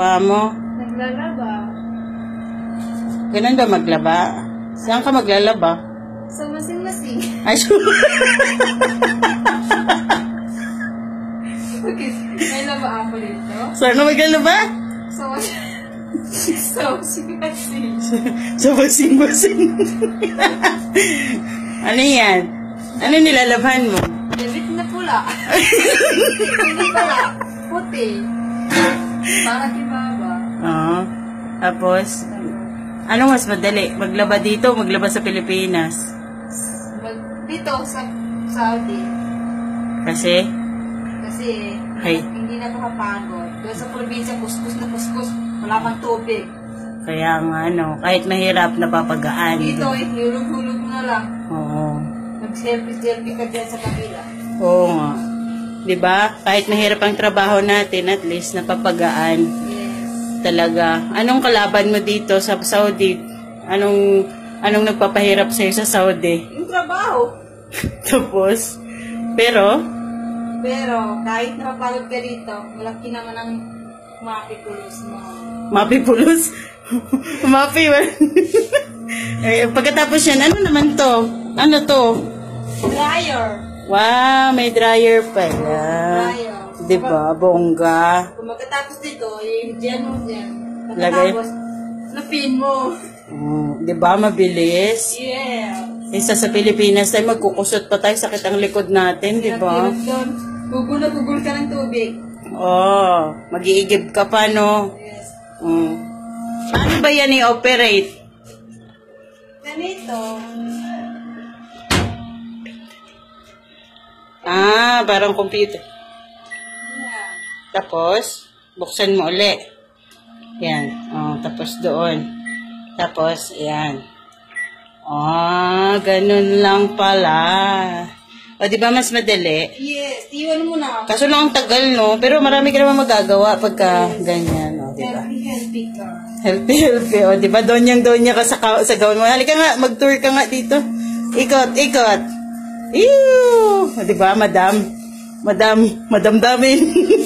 Pa mo? Naglalaba. Ganun ba maglaba? Saan ka maglalaba? So, masing-masing. Ay, so- Okay. May laba ako dito. saan ka maglalaba? So, so, masing-masing. Sa basing-basing. ano yan? Ano nilalabhan mo? Dalit na pula. Hindi pala. Puti. Para kibaba. Oo. Tapos, ano mas madali? Maglaba dito maglaba sa Pilipinas? Mag- Dito sa Saudi. Kasi, Kasi Ay. hindi na makapagod. Doon sa probinsya, kuskus na kuskus. Wala pang tubig. kaya nga ano, kahit mahirap, napapagaan. Dito, eh, hulog-hulog na lang. Oo. Mag-selfie-selfie ka dyan sa kabila. Oo nga. 'Di ba? Kahit mahirap ang trabaho natin, at least napapagaan Yes. talaga. Anong kalaban mo dito sa Saudi? Anong anong nagpapahirap sa sa Saudi? Yung trabaho. Tapos pero Pero kahit napapagod ka dito, malaki naman ang mapikulos mo. mapipulos. Mapi. eh, pagkatapos yan, ano naman to? Ano to? Dryer. Wow, may dryer pala. Dryer. 'Di ba? Bongga. Kung magkatapos dito, yung dyan mo dyan. Lagay. Mo. Mm, 'Di ba mabilis? Yeah. Isa sa Pilipinas tayo magkukusot pa tayo sakit ang likod natin, 'di ba? Gugul na gugul ka ng tubig. Oh, mag-iigib ka pa no. Yes. Mm. Paano ba yan i-operate? Ganito. Ah, parang computer. Tapos, buksan mo uli. Yan. Oh, tapos doon. Tapos, yan. Ah, ganun lang pala. O, di ba mas madali? Yes. Iwan mo na. Kaso lang ang tagal, no? Pero marami ka naman magagawa pagka ganyan, no? Di ba? Healthy, healthy ka. Healthy, healthy. O, di ba? Donyang donya ka sa, sa gawin mo. Halika nga, mag-tour ka nga dito. Ikot, ikot. Ew! Di ba, madam? Madam, madam damin.